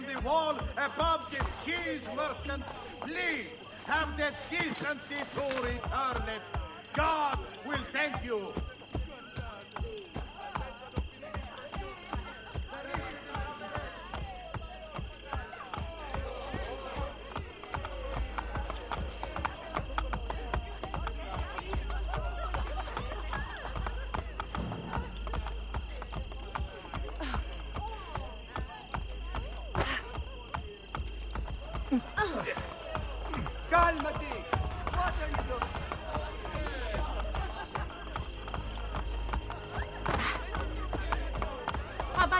and the wall above the cheese merchant, please have the decency to return it.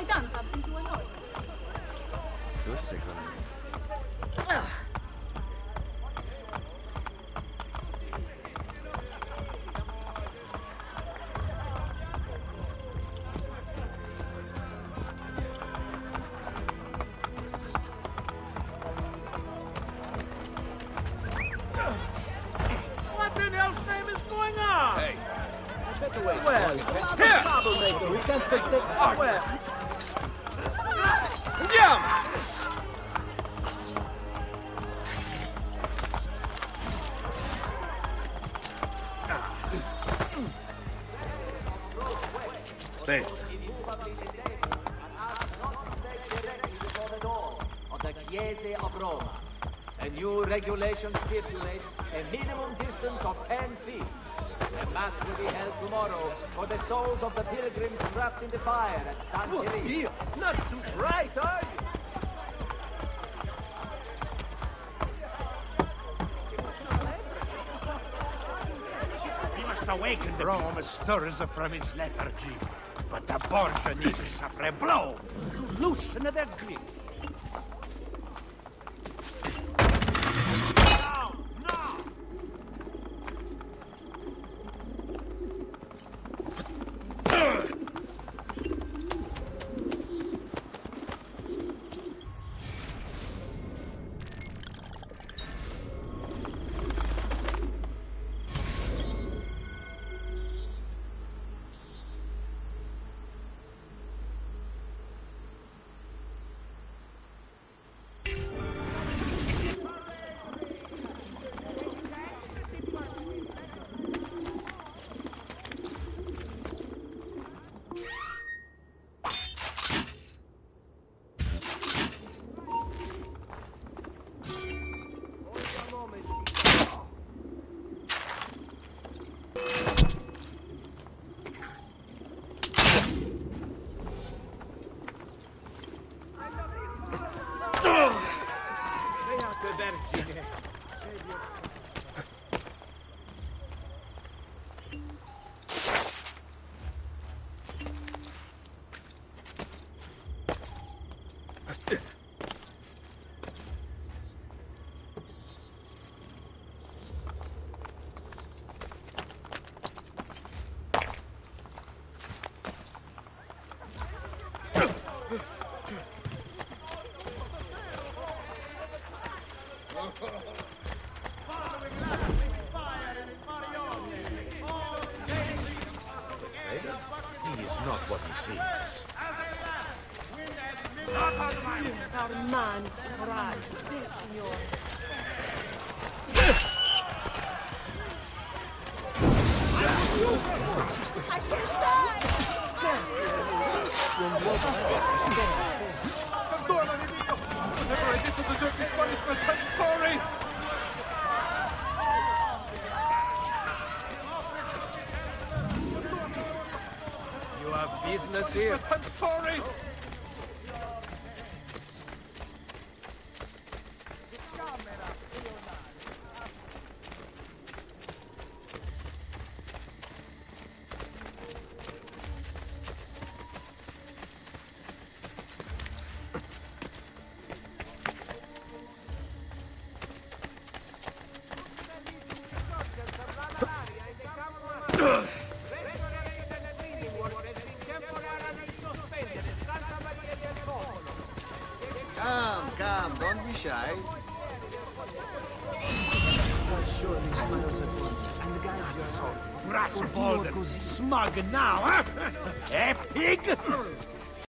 I done something to annoy you? You're sick on me. What in hell's is going on? Well, here! troublemaker. We can't predict well. Andiamo! Aspetta. of the Chiese of Roma. A new regulation stipulates a minimum distance of 10 feet. A mass will be held tomorrow for the souls of the pilgrims trapped in the fire at San Cirino. Not too bright, are you? We must awaken the Rome stirs from its lethargy. But the Borgia need to suffer a blow to loosen their grip. Man, right. Yes, signor. I can't die! Perdonami, Dio! Whatever I did to deserve this punishment, I'm sorry! You have business here. I'm sorry! Surely smiles at you. And the guys you saw. Brass bald and smug now, huh? Eh, pig?